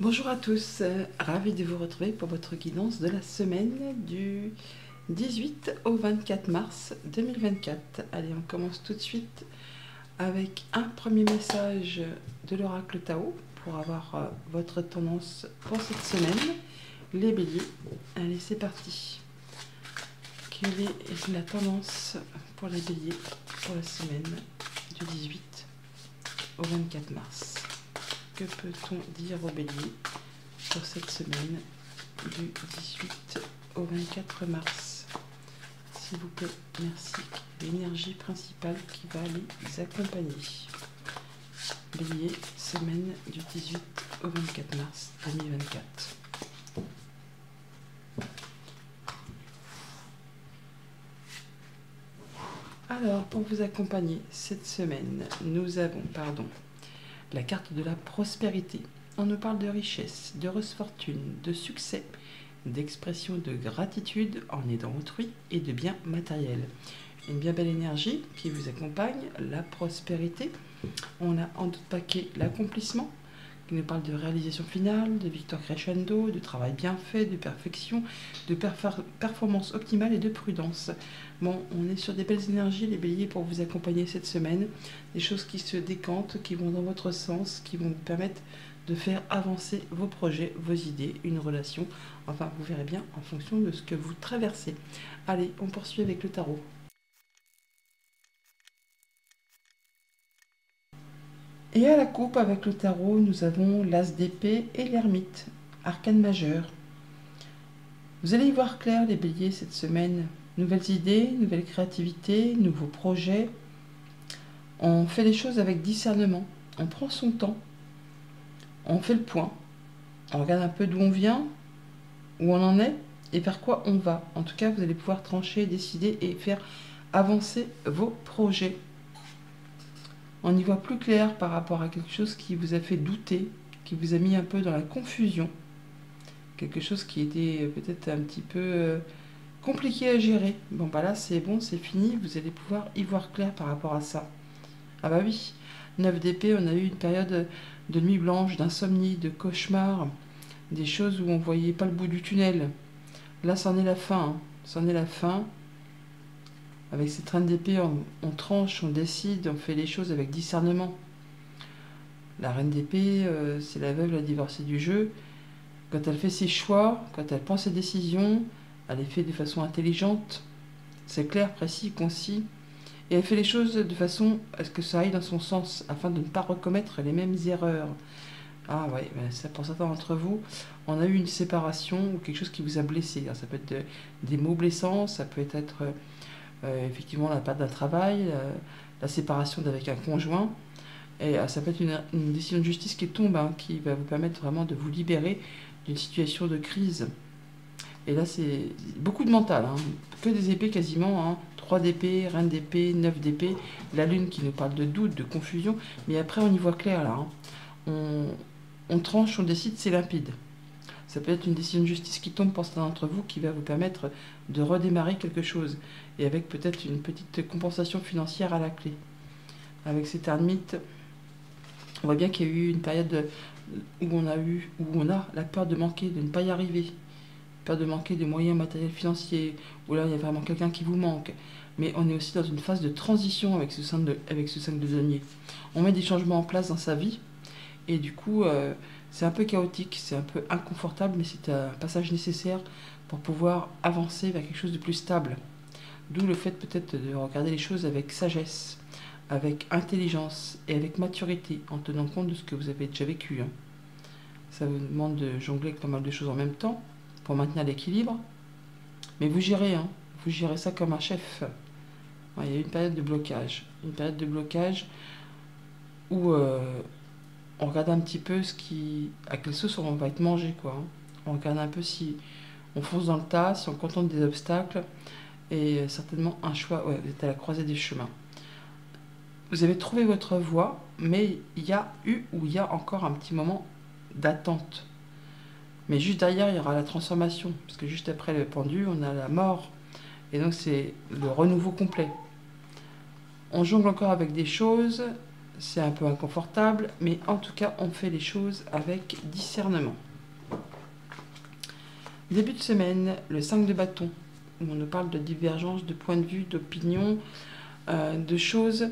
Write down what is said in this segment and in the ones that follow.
Bonjour à tous, euh, ravi de vous retrouver pour votre guidance de la semaine du 18 au 24 mars 2024. Allez, on commence tout de suite avec un premier message de l'oracle Tao pour avoir euh, votre tendance pour cette semaine. Les béliers, allez c'est parti. Quelle est la tendance pour les béliers pour la semaine du 18 au 24 mars? Que peut-on dire au bélier pour cette semaine du 18 au 24 mars? S'il vous plaît, merci. L'énergie principale qui va les accompagner. Bélier, semaine du 18 au 24 mars 2024. Alors, pour vous accompagner cette semaine, nous avons, pardon, la carte de la prospérité. On nous parle de richesse, de fortune, de succès, d'expression de gratitude en aidant autrui et de biens matériels. Une bien belle énergie qui vous accompagne, la prospérité. On a en tout paquet l'accomplissement, qui nous parle de réalisation finale, de victoire crescendo, de travail bien fait, de perfection, de performance optimale et de prudence. Bon, on est sur des belles énergies, les béliers, pour vous accompagner cette semaine. Des choses qui se décantent, qui vont dans votre sens, qui vont vous permettre de faire avancer vos projets, vos idées, une relation. Enfin, vous verrez bien en fonction de ce que vous traversez. Allez, on poursuit avec le tarot. Et à la coupe, avec le tarot, nous avons l'as d'épée et l'ermite, arcane majeur. Vous allez y voir clair, les béliers, cette semaine. Nouvelles idées, nouvelles créativités, nouveaux projets. On fait les choses avec discernement. On prend son temps. On fait le point. On regarde un peu d'où on vient, où on en est et vers quoi on va. En tout cas, vous allez pouvoir trancher, décider et faire avancer vos projets on y voit plus clair par rapport à quelque chose qui vous a fait douter, qui vous a mis un peu dans la confusion, quelque chose qui était peut-être un petit peu euh, compliqué à gérer. Bon bah là c'est bon, c'est fini, vous allez pouvoir y voir clair par rapport à ça. Ah bah oui, 9 d'épée, on a eu une période de nuit blanche, d'insomnie, de cauchemar, des choses où on voyait pas le bout du tunnel. Là c'en est la fin, hein. c'en est la fin. Avec ces traînes d'épée, on, tranche, on décide, on fait les choses avec discernement. La reine d'épée, euh, c'est la veuve, la divorcée du jeu. Quand elle fait ses choix, quand elle prend ses décisions, elle les fait de façon intelligente. C'est clair, précis, concis. Et elle fait les choses de façon à ce que ça aille dans son sens, afin de ne pas recommettre les mêmes erreurs. Ah ouais, ça pour certains d'entre vous, on a eu une séparation ou quelque chose qui vous a blessé. ça peut être des mots blessants, ça peut être euh, effectivement la perte d'un travail, euh, la séparation d'avec un conjoint. Et euh, ça peut être une, décision de justice qui tombe, hein, qui va vous permettre vraiment de vous libérer d'une situation de crise. Et là, c'est beaucoup de mental, hein. que des épées quasiment, hein. 3 d'épée, reine d'épée, 9 d'épée, la lune qui nous parle de doute, de confusion, mais après on y voit clair là. Hein. On, on tranche, on décide, c'est limpide. Ça peut être une décision de justice qui tombe pour certains d'entre vous qui va vous permettre de redémarrer quelque chose et avec peut-être une petite compensation financière à la clé. Avec cet ermite, on voit bien qu'il y a eu une période où on a eu, où on a la peur de manquer, de ne pas y arriver, peur de manquer de moyens matériels financiers, où là il y a vraiment quelqu'un qui vous manque. Mais on est aussi dans une phase de transition avec ce 5 de, avec ce 5 de denier. On met des changements en place dans sa vie et du coup, euh, c'est un peu chaotique, c'est un peu inconfortable, mais c'est un passage nécessaire pour pouvoir avancer vers quelque chose de plus stable. D'où le fait peut-être de regarder les choses avec sagesse, avec intelligence et avec maturité, en tenant compte de ce que vous avez déjà vécu. Hein. Ça vous demande de jongler avec pas mal de choses en même temps pour maintenir l'équilibre. Mais vous gérez, hein. vous gérez ça comme un chef. il y a une période de blocage. Une période de blocage où euh, on regarde un petit peu ce qui, à quelle sauce on va être mangé, quoi. Hein. On regarde un peu si on fonce dans le tas, si on contente des obstacles, et certainement un choix, vous êtes à la croisée des chemins. Vous avez trouvé votre voie, mais il y a eu ou il y a encore un petit moment d'attente. Mais juste derrière, il y aura la transformation, parce que juste après le pendu, on a la mort. Et donc c'est le renouveau complet. On jongle encore avec des choses, c'est un peu inconfortable, mais en tout cas, on fait les choses avec discernement. Début de semaine, le 5 de bâton, où on nous parle de divergence de point de vue, d'opinion, euh, de choses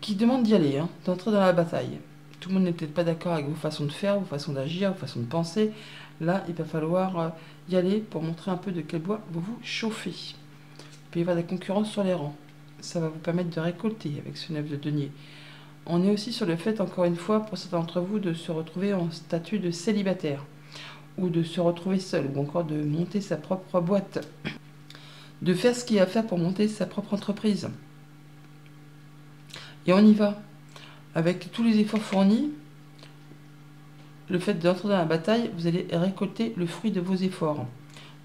qui demandent d'y aller, hein, d'entrer dans la bataille. Tout le monde n'est peut-être pas d'accord avec vos façons de faire, vos façons d'agir, vos façons de penser. Là, il va falloir euh, y aller pour montrer un peu de quel bois vous vous chauffez. Il peut y avoir des concurrences sur les rangs. Ça va vous permettre de récolter avec ce 9 de denier. On est aussi sur le fait, encore une fois, pour certains d'entre vous, de se retrouver en statut de célibataire ou de se retrouver seul, ou encore de monter sa propre boîte, de faire ce qu'il y a à faire pour monter sa propre entreprise. Et on y va. Avec tous les efforts fournis, le fait d'entrer dans la bataille, vous allez récolter le fruit de vos efforts.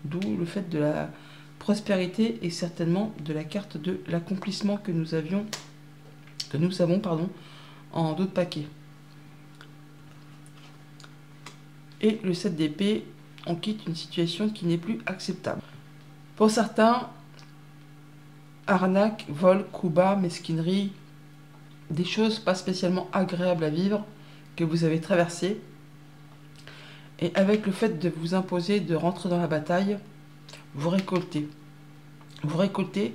D'où le fait de la prospérité et certainement de la carte de l'accomplissement que nous avions, que nous avons, pardon, en d'autres paquets. Et le 7 d'épée, on quitte une situation qui n'est plus acceptable. Pour certains, arnaque, vol, coup mesquinerie, des choses pas spécialement agréables à vivre que vous avez traversées. Et avec le fait de vous imposer de rentrer dans la bataille, vous récoltez. Vous récoltez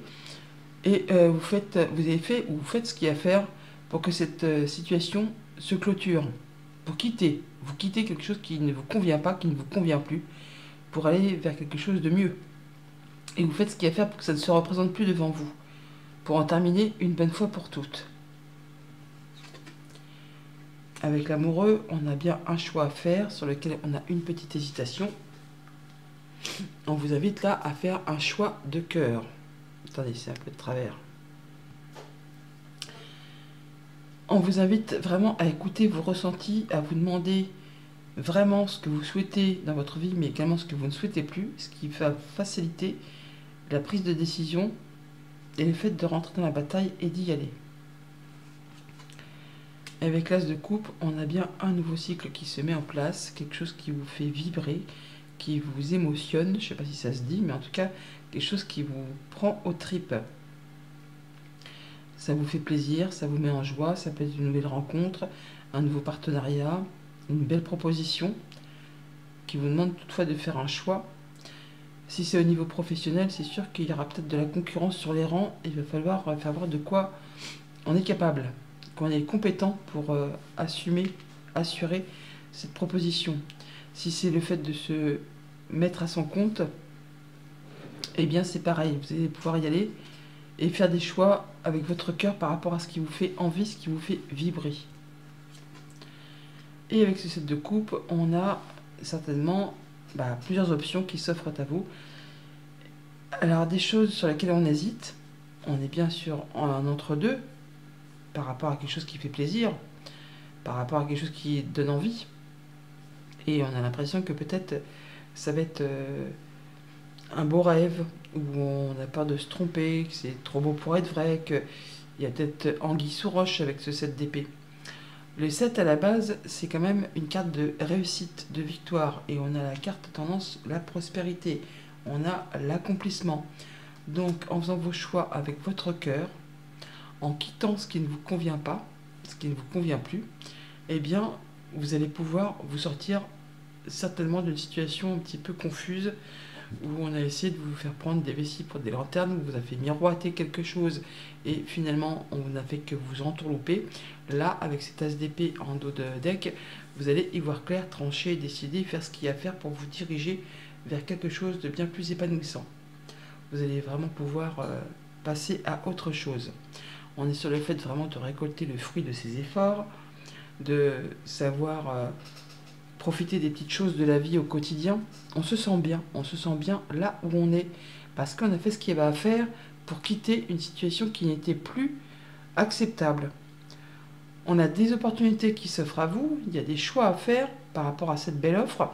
et euh, vous, faites, vous avez fait ou vous faites ce qu'il y a à faire pour que cette euh, situation se clôture. Vous quittez, vous quittez quelque chose qui ne vous convient pas, qui ne vous convient plus, pour aller vers quelque chose de mieux. Et vous faites ce qu'il y a à faire pour que ça ne se représente plus devant vous, pour en terminer une bonne fois pour toutes. Avec l'amoureux, on a bien un choix à faire sur lequel on a une petite hésitation. On vous invite là à faire un choix de cœur. Attendez, c'est un peu de travers. On vous invite vraiment à écouter vos ressentis, à vous demander vraiment ce que vous souhaitez dans votre vie, mais également ce que vous ne souhaitez plus, ce qui va faciliter la prise de décision et le fait de rentrer dans la bataille et d'y aller. Avec l'as de coupe, on a bien un nouveau cycle qui se met en place, quelque chose qui vous fait vibrer, qui vous émotionne, je ne sais pas si ça se dit, mais en tout cas, quelque chose qui vous prend aux tripes. Ça vous fait plaisir, ça vous met en joie, ça peut être une nouvelle rencontre, un nouveau partenariat, une belle proposition qui vous demande toutefois de faire un choix. Si c'est au niveau professionnel, c'est sûr qu'il y aura peut-être de la concurrence sur les rangs il va falloir faire voir de quoi on est capable qu'on est compétent pour euh, assumer, assurer cette proposition. Si c'est le fait de se mettre à son compte, eh bien c'est pareil, vous allez pouvoir y aller et faire des choix avec votre cœur par rapport à ce qui vous fait envie, ce qui vous fait vibrer. Et avec ce set de coupe, on a certainement bah, plusieurs options qui s'offrent à vous. Alors des choses sur lesquelles on hésite, on est bien sûr en entre-deux, par rapport à quelque chose qui fait plaisir, par rapport à quelque chose qui donne envie. Et on a l'impression que peut-être ça va être euh, un beau rêve, où on a peur de se tromper, que c'est trop beau pour être vrai, qu'il y a peut-être anguille sous roche avec ce 7 d'épée. Le 7 à la base, c'est quand même une carte de réussite, de victoire, et on a la carte tendance la prospérité, on a l'accomplissement. Donc en faisant vos choix avec votre cœur, en quittant ce qui ne vous convient pas, ce qui ne vous convient plus, eh bien, vous allez pouvoir vous sortir certainement d'une situation un petit peu confuse où on a essayé de vous faire prendre des vessies pour des lanternes, on vous a fait miroiter quelque chose et finalement on n'a fait que vous entourlouper. Là, avec cette tasse d'épée en dos de deck, vous allez y voir clair, trancher, décider, faire ce qu'il y a à faire pour vous diriger vers quelque chose de bien plus épanouissant. Vous allez vraiment pouvoir euh, passer à autre chose. On est sur le fait vraiment de récolter le fruit de ses efforts, de savoir euh, profiter des petites choses de la vie au quotidien. On se sent bien, on se sent bien là où on est, parce qu'on a fait ce qu'il y avait à faire pour quitter une situation qui n'était plus acceptable. On a des opportunités qui s'offrent à vous, il y a des choix à faire par rapport à cette belle offre.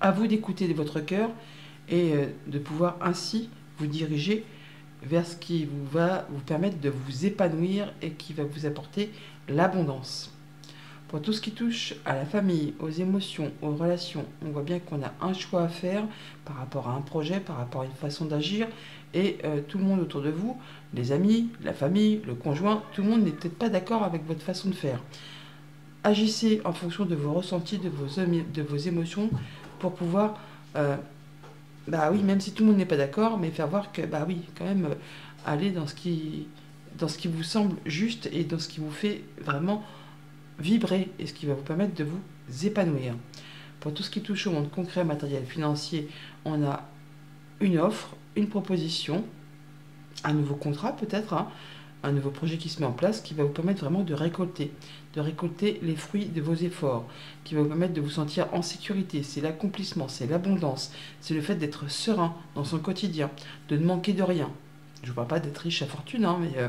À vous d'écouter de votre cœur et euh, de pouvoir ainsi vous diriger vers ce qui vous va vous permettre de vous épanouir et qui va vous apporter l'abondance. Pour tout ce qui touche à la famille, aux émotions, aux relations, on voit bien qu'on a un choix à faire par rapport à un projet, par rapport à une façon d'agir et euh, tout le monde autour de vous, les amis, la famille, le conjoint, tout le monde n'est peut-être pas d'accord avec votre façon de faire. Agissez en fonction de vos ressentis, de vos, de vos émotions pour pouvoir, euh, bah oui, même si tout le monde n'est pas d'accord, mais faire voir que, bah oui, quand même, euh, aller dans ce, qui, dans ce qui vous semble juste et dans ce qui vous fait vraiment vibrer et ce qui va vous permettre de vous épanouir. Pour tout ce qui touche au monde concret, matériel, financier, on a une offre, une proposition, un nouveau contrat peut-être, hein, un nouveau projet qui se met en place qui va vous permettre vraiment de récolter, de récolter les fruits de vos efforts, qui va vous permettre de vous sentir en sécurité. C'est l'accomplissement, c'est l'abondance, c'est le fait d'être serein dans son quotidien, de ne manquer de rien. Je ne pas d'être riche à fortune, hein, mais euh,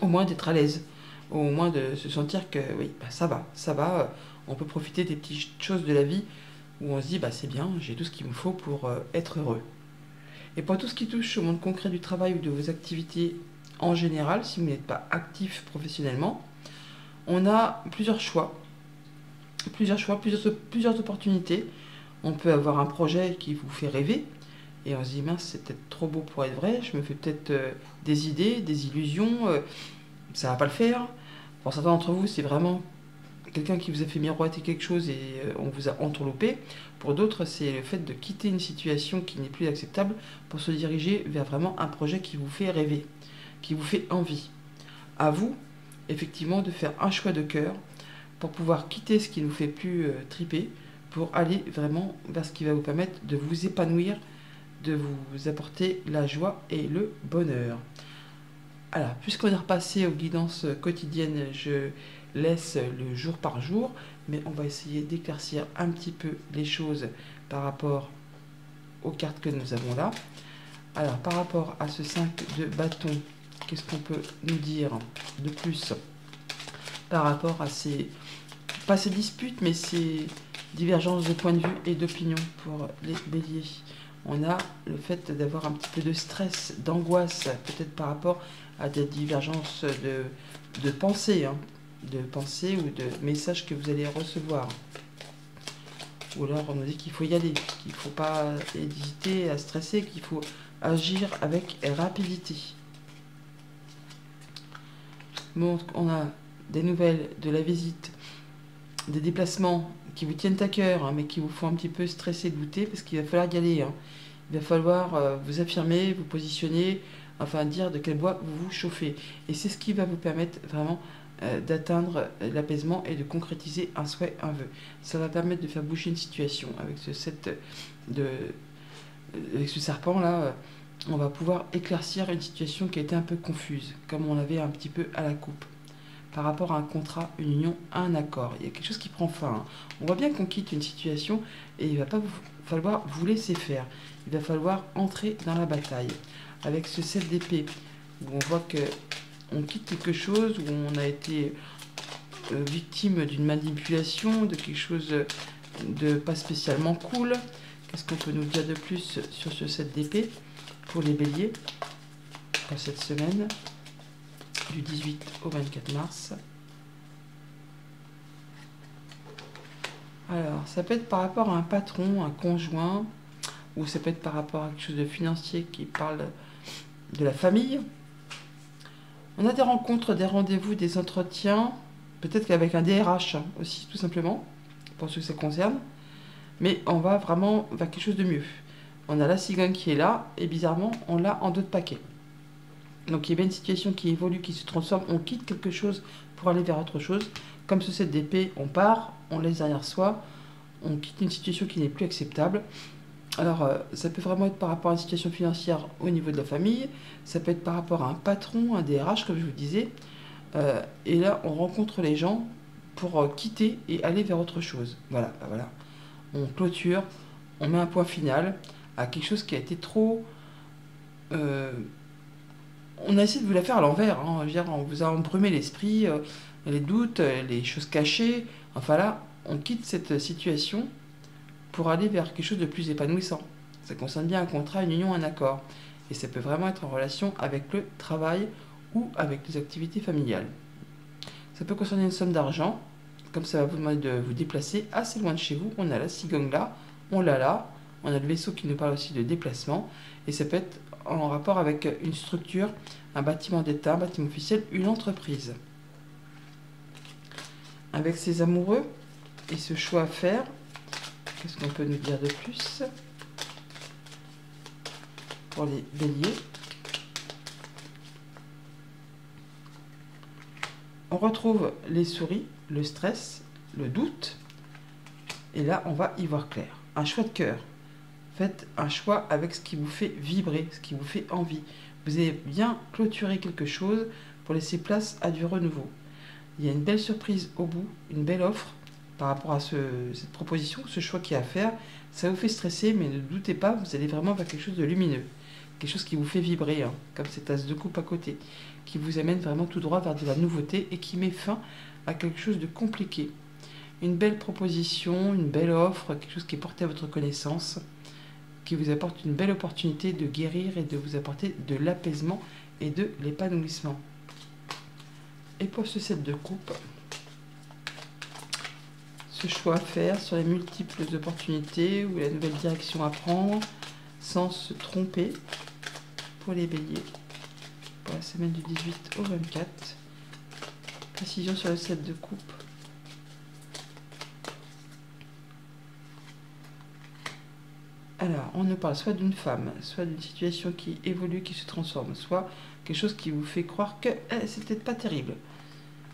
au moins d'être à l'aise, au moins de se sentir que oui, bah, ça va, ça va, euh, on peut profiter des petites choses de la vie où on se dit bah c'est bien, j'ai tout ce qu'il me faut pour euh, être heureux. Et pour tout ce qui touche au monde concret du travail ou de vos activités en général, si vous n'êtes pas actif professionnellement, on a plusieurs choix. Plusieurs choix, plusieurs, opportunités. On peut avoir un projet qui vous fait rêver, et on se dit, mince, c'est peut-être trop beau pour être vrai, je me fais peut-être euh, des idées, des illusions, ça va pas le faire. Pour certains d'entre vous, c'est vraiment quelqu'un qui vous a fait miroiter quelque chose et euh, on vous a entourloupé. Pour d'autres, c'est le fait de quitter une situation qui n'est plus acceptable pour se diriger vers vraiment un projet qui vous fait rêver, qui vous fait envie. À vous, effectivement, de faire un choix de cœur pour pouvoir quitter ce qui ne vous fait plus euh, triper, pour aller vraiment vers ce qui va vous permettre de vous épanouir, de vous apporter la joie et le bonheur. Alors, puisqu'on est repassé aux guidances quotidiennes, je laisse le jour par jour, mais on va essayer d'éclaircir un petit peu les choses par rapport aux cartes que nous avons là. Alors, par rapport à ce 5 de bâton, qu'est-ce qu'on peut nous dire de plus par rapport à ces, pas ces disputes, mais ces divergences de point de vue et d'opinion pour les béliers? On a le fait d'avoir un petit peu de stress, d'angoisse, peut-être par rapport à des divergences de, de pensée. Hein de ou de messages que vous allez recevoir. Ou alors on nous dit qu'il faut y aller, qu'il ne faut pas hésiter à stresser, qu'il faut agir avec rapidité. Bon, on a des nouvelles de la visite, des déplacements qui vous tiennent à cœur, hein, mais qui vous font un petit peu stresser, douter, parce qu'il va falloir y aller. Hein. Il va falloir euh, vous affirmer, vous positionner, enfin dire de quel bois vous vous chauffez. Et c'est ce qui va vous permettre vraiment euh, d'atteindre l'apaisement et de concrétiser un souhait, un vœu. Ça va permettre de faire bouger une situation. Avec ce, serpent là, on va pouvoir éclaircir une situation qui a été un peu confuse, comme on avait un petit peu à la coupe par rapport à un contrat, une union, un accord. Il y a quelque chose qui prend fin. On voit bien qu'on quitte une situation et il va pas falloir vous laisser faire. Il va falloir entrer dans la bataille. Avec ce 7 d'épée, on voit que on quitte quelque chose où on a été euh, victime d'une manipulation, de quelque chose de pas spécialement cool. Qu'est-ce qu'on peut nous dire de plus sur ce set d'épée pour les béliers pour cette semaine? Du 18 au 24 mars Alors, ça peut être par rapport à un patron, un conjoint, ou ça peut être par rapport à quelque chose de financier qui parle de la famille, on a des rencontres, des rendez-vous, des entretiens, peut-être qu'avec un DRH aussi, tout simplement, pour ceux que ça concerne. Mais on va vraiment vers quelque chose de mieux. On a la cigogne qui est là, et bizarrement, on l'a en deux paquets. Donc il y a bien une situation qui évolue, qui se transforme, on quitte quelque chose pour aller vers autre chose. Comme ce set d'épée, on part, on laisse derrière soi, on quitte une situation qui n'est plus acceptable. Alors, euh, ça peut vraiment être par rapport à une situation financière au niveau de la famille, ça peut être par rapport à un patron, un DRH, comme je vous disais. Euh, et là, on rencontre les gens pour euh, quitter et aller vers autre chose. Voilà, bah voilà. On clôture, on met un point final à quelque chose qui a été trop. On a essayé de vous la faire à l'envers. Hein. on vous a embrumé l'esprit, les doutes, les choses cachées. Enfin là, on quitte cette situation pour aller vers quelque chose de plus épanouissant. Ça concerne bien un contrat, une union, un accord. Et ça peut vraiment être en relation avec le travail ou avec les activités familiales. Ça peut concerner une somme d'argent, comme ça va vous demander de vous déplacer assez loin de chez vous. On a la cigogne là, on l'a là, on a le vaisseau qui nous parle aussi de déplacement, et ça peut être en rapport avec une structure, un bâtiment d'État, un bâtiment officiel, une entreprise. Avec ses amoureux et ce choix à faire, qu'est-ce qu'on peut nous dire de plus pour les béliers? On retrouve les souris, le stress, le doute. Et là, on va y voir clair. Un choix de cœur. Faites un choix avec ce qui vous fait vibrer, ce qui vous fait envie. Vous avez bien clôturé quelque chose pour laisser place à du renouveau. Il y a une belle surprise au bout, une belle offre par rapport à cette proposition, ce choix qui a à faire. Ça vous fait stresser, mais ne doutez pas, vous allez vraiment vers quelque chose de lumineux. Quelque chose qui vous fait vibrer, hein, comme cette as de coupe à côté, qui vous amène vraiment tout droit vers de la nouveauté et qui met fin à quelque chose de compliqué. Une belle proposition, une belle offre, quelque chose qui est porté à votre connaissance qui vous apporte une belle opportunité de guérir et de vous apporter de l'apaisement et de l'épanouissement. Et pour ce set de coupe, ce choix à faire sur les multiples opportunités ou la nouvelle direction à prendre sans se tromper pour les béliers pour la semaine du 18 au 24. Précision sur le set de coupe. Alors, on nous parle soit d'une femme, soit d'une situation qui évolue, qui se transforme, soit quelque chose qui vous fait croire que eh, c'est peut-être pas terrible.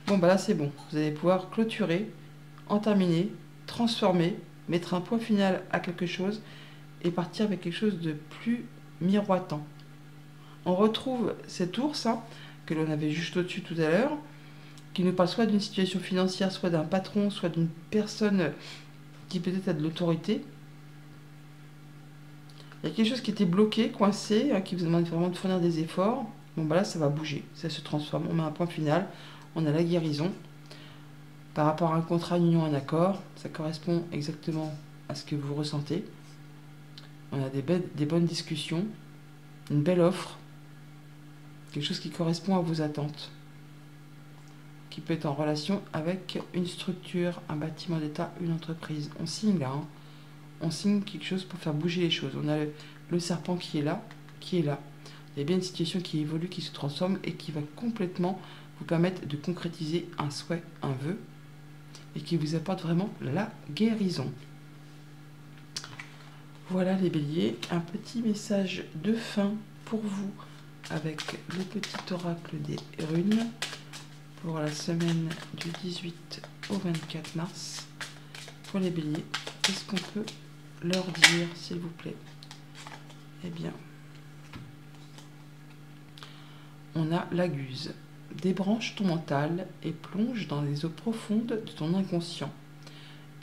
Bon, bah là, c'est bon. Vous allez pouvoir clôturer, en transformer, mettre un point final à quelque chose et partir avec quelque chose de plus miroitant. On retrouve cet ours hein, que l'on avait juste au-dessus tout à l'heure, qui nous parle soit d'une situation financière, soit d'un patron, soit d'une personne qui peut-être a de l'autorité, il y a quelque chose qui était bloqué, coincé, hein, qui vous demande vraiment de fournir des efforts. Bon, bah là, ça va bouger, ça se transforme. On met un point final, on a la guérison. Par rapport à un contrat, une union, un accord, ça correspond exactement à ce que vous ressentez. On a des, des bonnes discussions, une belle offre, quelque chose qui correspond à vos attentes, qui peut être en relation avec une structure, un bâtiment d'État, une entreprise. On signe là. Hein on signe quelque chose pour faire bouger les choses. On a le, serpent qui est là, qui est là. Il y a bien une situation qui évolue, qui se transforme et qui va complètement vous permettre de concrétiser un souhait, un vœu, et qui vous apporte vraiment la guérison. Voilà les béliers, un petit message de fin pour vous avec le petit oracle des runes pour la semaine du 18 au 24 mars. Pour les béliers, qu'est-ce qu'on peut leur dire, s'il vous plaît Eh bien, on a la guse. Débranche ton mental et plonge dans les eaux profondes de ton inconscient.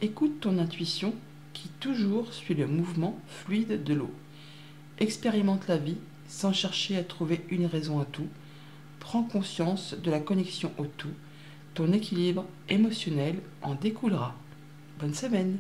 Écoute ton intuition qui toujours suit le mouvement fluide de l'eau. Expérimente la vie sans chercher à trouver une raison à tout. Prends conscience de la connexion au tout. Ton équilibre émotionnel en découlera. Bonne semaine